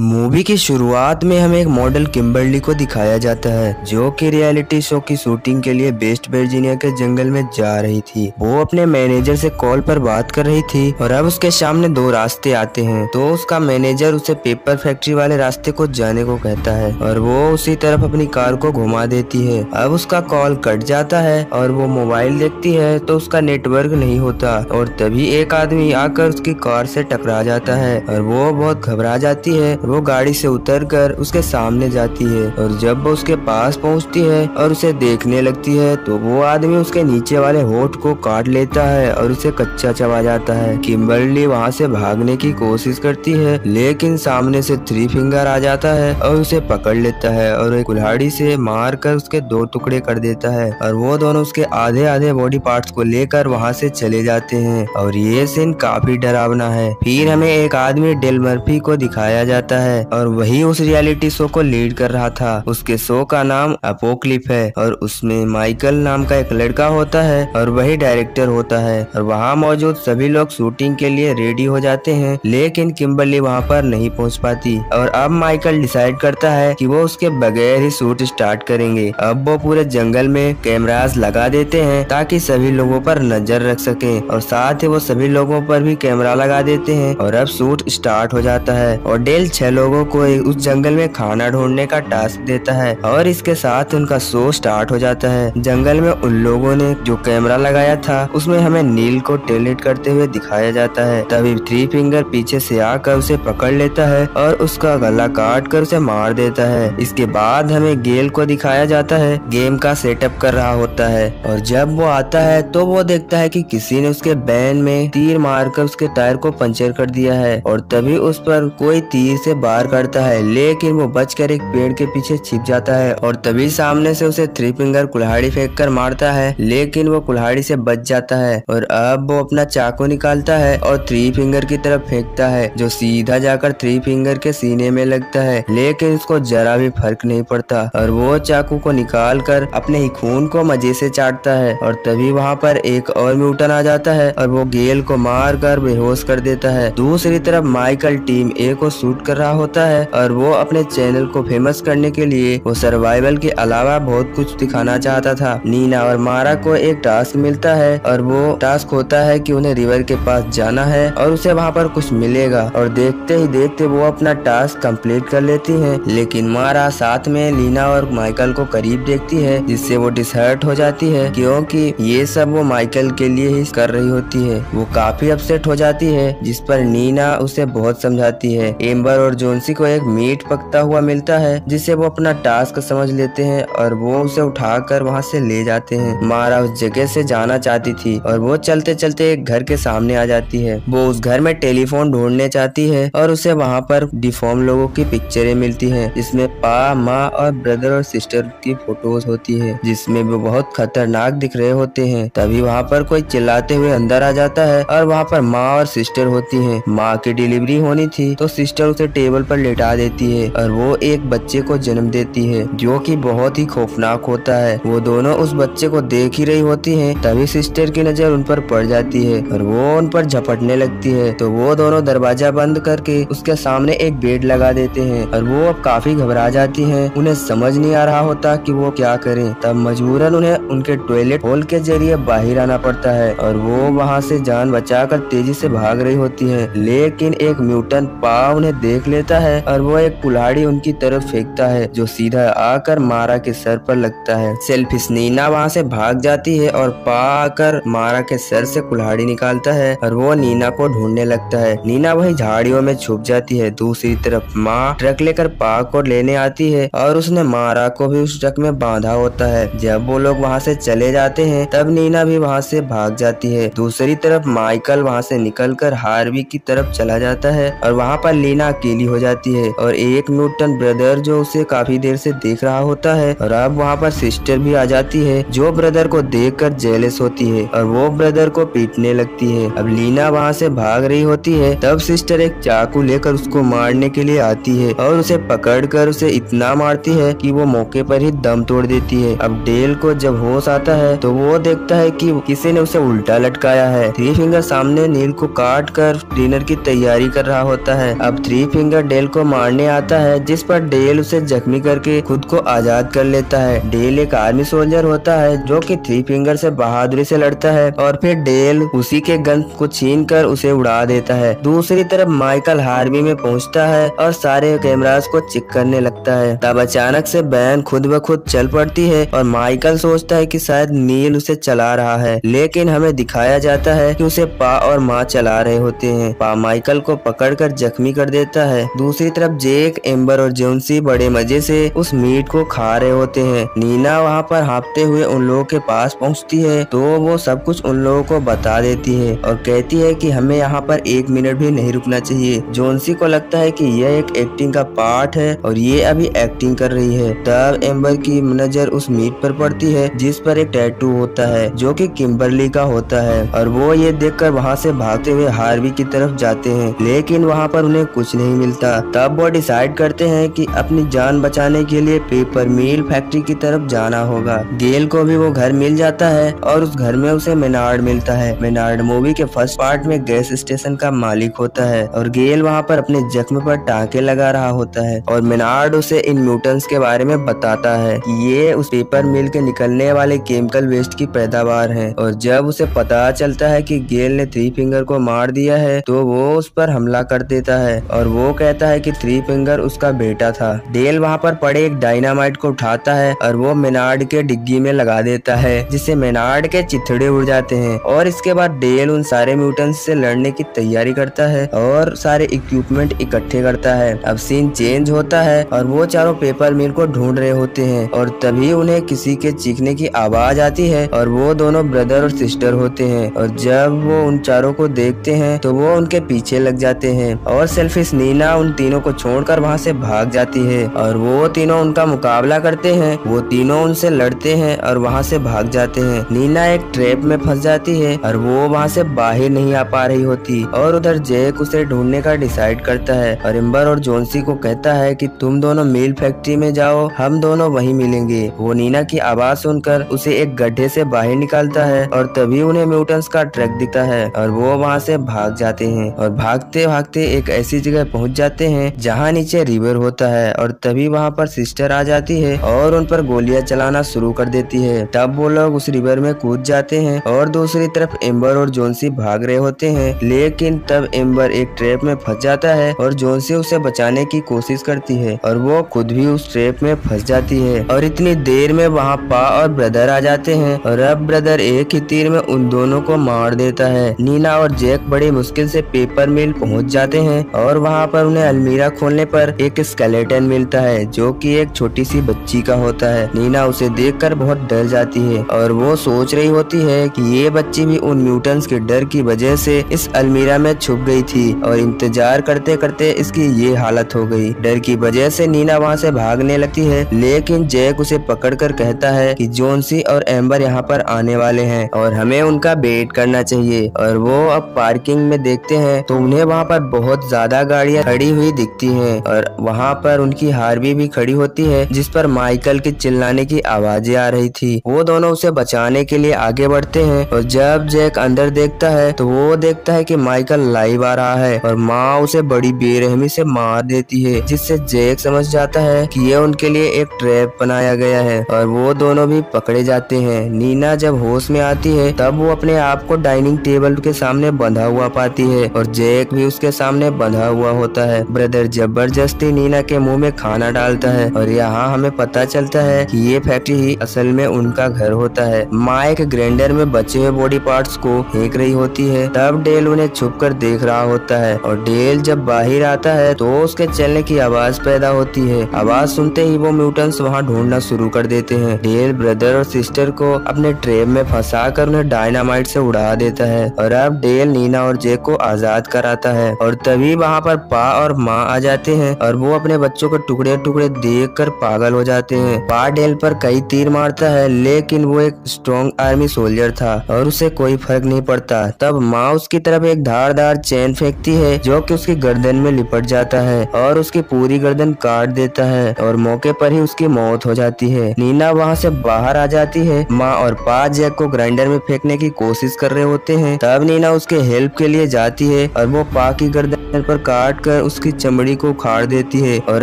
Movie की शुरुआत में हमें एक मॉडल किम्बरली को दिखाया जाता है, जो कि रियलिटी शो की शूटिंग के लिए वेस्ट वर्जीनिया के जंगल में जा रही थी। वो अपने मैनेजर से कॉल पर बात कर रही थी और अब उसके सामने दो रास्ते आते हैं। तो उसका मैनेजर उसे पेपर फैक्ट्री वाले रास्ते को जाने को कहता है और वो उसी तरफ़ अपनी कार को घुमा देती है। अब उसका कॉल कट जाता है और वो मोबाइल देखती है तो उसका नेटवर्क नहीं होता और तभी एक आदमी आकर उसकी कार से टकरा जाता है और वो बहुत घबरा जाती है। वो गाड़ी से उतरकर उसके सामने जाती है और जब वो उसके पास पहुँचती है और उसे देखने लगती है तो वो आदमी उसके नीचे वाले होठ को काट लेता है और उसे कच्चा चबा जाता है। किम्बरली वहाँ से भागने की कोशिश करती है, लेकिन सामने से थ्री फिंगर आ जाता है और उसे पकड़ लेता है और एक कुल्हाड़ी से मार कर उसके दो टुकड़े कर देता है और वो दोनों उसके आधे आधे बॉडी पार्ट्स को लेकर वहाँ से चले जाते हैं। और ये सीन काफ़ी डरावना है। फिर हमें एक आदमी डेल मर्फी को दिखाया जाता है और वही उस रियलिटी शो को लीड कर रहा था। उसके शो का नाम अपोक्लिप है और उसमें माइकल नाम का एक लड़का होता है और वही डायरेक्टर होता है। और वहाँ मौजूद सभी लोग शूटिंग के लिए रेडी हो जाते हैं, लेकिन किम्बली वहाँ पर नहीं पहुँच पाती। और अब माइकल डिसाइड करता है कि वो उसके बगैर ही शूट स्टार्ट करेंगे। अब वो पूरे जंगल में कैमराज लगा देते हैं ताकि सभी लोगों पर नज़र रख सके और साथ ही वो सभी लोगों पर भी कैमरा लगा देते हैं और अब शूट स्टार्ट हो जाता है। और डेल छह लोगों को उस जंगल में खाना ढूँढने का टास्क देता है और इसके साथ उनका शो स्टार्ट हो जाता है। जंगल में उन लोगों ने जो कैमरा लगाया था, उसमें हमें नील को टेलेट करते हुए दिखाया जाता है। तभी थ्री फिंगर पीछे से आकर उसे पकड़ लेता है और उसका गला काट कर उसे मार देता है। इसके बाद हमें गेल को दिखाया जाता है। गेम का सेटअप कर रहा होता है और जब वो आता है तो वो देखता है कि किसी ने उसके बैन में तीर मारकर उसके टायर को पंचर कर दिया है और तभी उस पर कोई तीर से बार करता है, लेकिन वो बचकर एक पेड़ के पीछे छिप जाता है और तभी सामने से उसे थ्री फिंगर कुल्हाड़ी फेंक कर मारता है, लेकिन वो कुल्हाड़ी से बच जाता है और अब वो अपना चाकू निकालता है और थ्री फिंगर की तरफ़ फेंकता है, जो सीधा जाकर थ्री फिंगर के सीने में लगता है, लेकिन उसको जरा भी फ़र्क नहीं पड़ता और वो चाकू को निकाल कर अपने ही खून को मज़े से चाटता है और तभी वहाँ पर एक और म्यूटन आ जाता है और वो गेल को मार कर बेहोश कर देता है। दूसरी तरफ़ माइकल टीम ए को शूट कर रहा होता है और वो अपने चैनल को फ़ेमस करने के लिए वो सर्वाइवल के अलावा बहुत कुछ दिखाना चाहता था। नीना और मारा को एक टास्क मिलता है और वो टास्क होता है कि उन्हें रिवर के पास जाना है और उसे वहाँ पर कुछ मिलेगा और देखते ही देखते वो अपना टास्क कंप्लीट कर लेती है। लेकिन मारा साथ में लीना और माइकल को करीब देखती है, जिससे वो डिसहर्ट हो जाती है क्योंकि ये सब वो माइकल के लिए ही कर रही होती है। वो काफ़ी अपसेट हो जाती है, जिस पर नीना उसे बहुत समझाती है। एम्बर और जोन्सी को एक मीट पकता हुआ मिलता है, जिसे वो अपना टास्क समझ लेते हैं और वो उसे उठाकर वहाँ से ले जाते हैं। मारा उस जगह से जाना चाहती थी और वो चलते चलते एक घर के सामने आ जाती है। वो उस घर में टेलीफोन ढूँढने चाहती है और उसे वहाँ पर डिफॉर्म लोगों की पिक्चरें मिलती हैं, जिसमें पा, माँ और ब्रदर और सिस्टर की फ़ोटोज़ होती है, जिसमें वो बहुत खतरनाक दिख रहे होते हैं। तभी वहाँ पर कोई चिल्लाते हुए अंदर आ जाता है और वहाँ पर माँ और सिस्टर होती है। माँ की डिलीवरी होनी थी तो सिस्टर उसे टेबल पर लेटा देती है और वो एक बच्चे को जन्म देती है, जो कि बहुत ही खौफनाक होता है। वो दोनों उस बच्चे को देख ही रही होती हैं, तभी सिस्टर की नज़र उन पर पड़ जाती है और वो उन पर झपटने लगती है। तो वो दोनों दरवाज़ा बंद करके उसके सामने एक बेड लगा देते हैं और वो अब काफ़ी घबरा जाती है। उन्हें समझ नहीं आ रहा होता की वो क्या करे। तब मजबूरन उन्हें उनके टॉयलेट होल के ज़रिए बाहर आना पड़ता है और वो वहाँ से जान बचाकर तेज़ी से भाग रही होती है। लेकिन एक म्यूटन पा उन्हें देख लेता है और वो एक कुल्हाड़ी उनकी तरफ़ फेंकता है, जो सीधा आकर मारा के सर पर लगता है। सेल्फिस नीना वहाँ से भाग जाती है और पा आकर मारा के सर से कुल्हाड़ी निकालता है और वो नीना को ढूँढने लगता है। नीना वही झाड़ियों में छुप जाती है। दूसरी तरफ़ माँ ट्रक लेकर पा को लेने आती है और उसने मारा को भी उस ट्रक में बांधा होता है। जब वो लोग वहाँ से चले जाते हैं, तब नीना भी वहाँ से भाग जाती है। दूसरी तरफ़ माइकल वहाँ से निकलकर हार्वी की तरफ़ चला जाता है और वहाँ पर लीना पीली हो जाती है और एक म्यूटन ब्रदर जो उसे काफ़ी देर से देख रहा होता है और अब वहाँ पर सिस्टर भी आ जाती है, जो ब्रदर को देख कर जेलस होती है और वो ब्रदर को पीटने लगती है। अब लीना वहाँ से भाग रही होती है, तब सिस्टर एक चाकू लेकर उसको मारने के लिए आती है और उसे पकड़ कर उसे इतना मारती है कि वो मौके पर ही दम तोड़ देती है। अब डेल को जब होश आता है तो वो देखता है कि किसी ने उसे उल्टा लटकाया है। थ्री फिंगर सामने नील को काट कर डिनर की तैयारी कर रहा होता है। अब थ्री फिंगर डेल को मारने आता है, जिस पर डेल उसे जख्मी करके खुद को आज़ाद कर लेता है। डेल एक आर्मी सोल्जर होता है, जो कि थ्री फिंगर से बहादुरी से लड़ता है, और फिर डेल उसी के गन को छीन कर उसे उड़ा देता है। दूसरी तरफ़ माइकल हार्वी में पहुँचता है, और सारे कैमराज को चिक करने लगता है। तब अचानक से बैन खुद ब खुद चल पड़ती है, और माइकल सोचता है कि शायद नील उसे चला रहा है। लेकिन हमें दिखाया जाता है कि उसे पा और माँ चला रहे होते हैं। पा माइकल को पकड़कर जख्मी कर देता है दूसरी तरफ़ जेक एम्बर और जोन्सी बड़े मज़े से उस मीट को खा रहे होते हैं। नीना वहाँ पर हाँपते हुए उन लोगों के पास पहुँचती है तो वो सब कुछ उन लोगों को बता देती है और कहती है कि हमें यहाँ पर एक मिनट भी नहीं रुकना चाहिए। जोन्सी को लगता है कि यह एक एक्टिंग का पार्ट है और ये अभी एक्टिंग कर रही है। तब एम्बर की नज़र उस मीट पर पड़ती है, जिस पर एक टैटू होता है, जो कि किम्बरली का होता है। और वो ये देखकर वहाँ से भागते हुए हार्वी की तरफ़ जाते हैं, लेकिन वहाँ पर उन्हें कुछ नहीं मिलता। तब वो डिसाइड करते हैं कि अपनी जान बचाने के लिए पेपर मिल फैक्ट्री की तरफ़ जाना होगा। गेल को भी वो घर मिल जाता है और उस घर में उसे मेनार्ड मिलता है। मेनार्ड मूवी के फ़र्स्ट पार्ट में गैस स्टेशन का मालिक होता है और गेल वहाँ पर अपने जख्म पर टाके लगा रहा होता है और मेनार्ड उसे इन म्यूटेंट्स के बारे में बताता है कि ये उस पेपर मिल के निकलने वाले केमिकल वेस्ट की पैदावार है। और जब उसे पता चलता है कि गेल ने थ्री फिंगर को मार दिया है तो वो उस पर हमला कर देता है और वो कहता है कि थ्री फिंगर उसका बेटा था। डेल वहाँ पर पड़े एक डायनामाइट को उठाता है और वो मेनार्ड के डिग्गी में लगा देता है जिससे मेनार्ड के चिथड़े उड़ जाते हैं। और इसके बाद डेल उन सारे म्यूटेंट से लड़ने की तैयारी करता है और सारे इक्विपमेंट इकट्ठे करता है। अब सीन चेंज होता है और वो चारों पेपर मिल को ढूंढ रहे होते हैं और तभी उन्हें किसी के चीखने की आवाज़ आती है और वो दोनों ब्रदर और सिस्टर होते हैं। और जब वो उन चारों को देखते हैं तो वो उनके पीछे लग जाते हैं और सेल्फिश नीना उन तीनों को छोड़कर वहाँ से भाग जाती है और वो तीनों उनका मुकाबला करते हैं। वो तीनों उनसे लड़ते हैं और वहाँ से भाग जाते हैं। नीना एक ट्रैप में फंस जाती है और वो वहाँ से बाहर नहीं आ पा रही होती और उधर जैक उसे ढूँढने का डिसाइड करता है और इम्बर और जोनसी को कहता है कि तुम दोनों मिल फैक्ट्री में जाओ, हम दोनों वहीं मिलेंगे। वो नीना की आवाज़ सुनकर उसे एक गड्ढे से बाहर निकालता है और तभी उन्हें म्यूटेंट्स का ट्रैक दिखता है और वो वहाँ से भाग जाते हैं और भागते भागते एक ऐसी जगह पहुँच जाते हैं, जहाँ नीचे रिवर होता है और तभी वहाँ पर सिस्टर आ जाती है और उन पर गोलियाँ चलाना शुरू कर देती है। तब वो लोग उस रिवर में कूद जाते हैं और दूसरी तरफ़ एम्बर और जोन्सी भाग रहे होते हैं। लेकिन तब एम्बर एक ट्रैप में फंस जाता है और जोन्सी उसे बचाने की कोशिश करती है और वो खुद भी उस ट्रैप में फंस जाती है। और इतनी देर में वहाँ पा और ब्रदर आ जाते हैं और अब ब्रदर एक ही तीर में उन दोनों को मार देता है। नीना और जैक बड़ी मुश्किल से पेपर मिल पहुँच जाते हैं और वहाँ पर उन्हें अलमीरा खोलने पर एक स्केलेटन मिलता है, जो कि एक छोटी सी बच्ची का होता है। नीना उसे देखकर बहुत डर जाती है और वो सोच रही होती है कि ये बच्ची भी उन म्यूटेंट्स के डर की वजह से इस अलमीरा में छुप गई थी और इंतज़ार करते करते इसकी ये हालत हो गई। डर की वजह से नीना वहाँ से भागने लगती है, लेकिन जैक उसे पकड़कर कहता है कि जोनसी और एम्बर यहाँ पर आने वाले हैं और हमें उनका वेट करना चाहिए। और वो अब पार्किंग में देखते हैं तो उन्हें वहाँ पर बहुत ज़्यादा गाड़ियाँ खड़ी हुई दिखती हैं और वहाँ पर उनकी हार्वी भी खड़ी होती है, जिस पर माइकल के चिल्लाने की आवाज़ें आ रही थी। वो दोनों उसे बचाने के लिए आगे बढ़ते हैं और जब जैक अंदर देखता है तो वो देखता है कि माइकल लाइव आ रहा है और माँ उसे बड़ी बेरहमी से मार देती है, जिससे जैक समझ जाता है कि ये उनके लिए एक ट्रैप बनाया गया है और वो दोनों भी पकड़े जाते हैं। नीना जब होश में आती है, तब वो अपने आप को डाइनिंग टेबल के सामने बंधा हुआ पाती है और जैक भी उसके सामने बंधा हुआ होता है। ब्रदर ज़बरदस्ती नीना के मुँह में खाना डालता है और यहाँ हमें पता चलता है कि ये फैक्ट्री ही असल में उनका घर होता है। माँ एक ग्राइंडर में बचे हुए बॉडी पार्ट्स को फेंक रही होती है। तब डेल उन्हें छुप कर देख रहा होता है और डेल जब बाहर आता है तो उसके चलने की आवाज़ पैदा होती है। आवाज़ सुनते ही वो म्यूटेंट्स वहाँ ढूंढना शुरू कर देते हैं। डेल ब्रदर और सिस्टर को अपने ट्रेन में फंसा कर उन्हें डायनामाइट से उड़ा देता है और अब डेल नीना और जेक को आज़ाद कराता है और तभी वहाँ पर पा और माँ आ जाते हैं और वो अपने बच्चों को टुकड़े टुकड़े देख कर पागल हो जाते हैं। पा डेल पर कई तीर मारता है, लेकिन वो एक स्ट्रॉन्ग आर्मी सोल्जर था और उसे कोई फ़र्क नहीं पड़ता। तब माँ उसकी तरफ़ एक धारदार चैन फेंकती है, जो कि उसकी गर्दन में लिपट जाता है और उसकी पूरी गर्दन काट देता है और मौके पर ही उसकी मौत हो जाती है। नीना वहाँ से बाहर आ जाती है। माँ और पा जैक को ग्राइंडर में फेंकने की कोशिश कर रहे होते हैं। तब नीना उसके हेल्प के लिए जाती है और वो पा की गर्दन पर काट कर उसकी चमड़ी को उखाड़ देती है और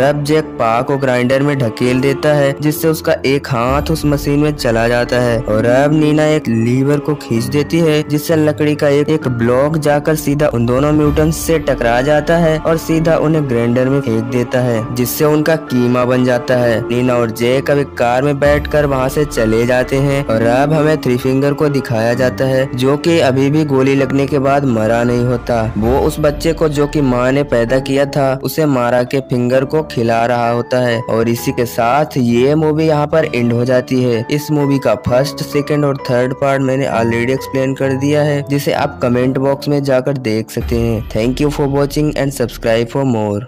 अब जैक पा को ग्राइंडर में ढकेल देता है जिससे उसका एक हाथ उस मशीन में चला जाता है। और अब नीना एक लीवर को खींच देती है जिससे लकड़ी का एक, एक ब्लॉक जाकर सीधा उन दोनों म्यूटेंट से टकरा जाता है और सीधा उन्हें ग्राइंडर में फेंक देता है जिससे उनका कीमा बन जाता है। नीना और जैक अब एक कार में बैठ कर वहाँ से चले जाते हैं और अब हमें थ्री फिंगर को दिखाया जाता है जो की अभी भी गोली लगने के बाद मरा नहीं होता। वो उस बच्चे को जो की माँ ने पैदा किया था, उसे मारा के फिंगर को खिला रहा होता है। और इसी के साथ ये मूवी यहाँ पर एंड हो जाती है। इस मूवी का फ़र्स्ट सेकेंड और थर्ड पार्ट मैंने ऑलरेडी एक्सप्लेन कर दिया है, जिसे आप कमेंट बॉक्स में जाकर देख सकते हैं। Thank you for watching and subscribe for more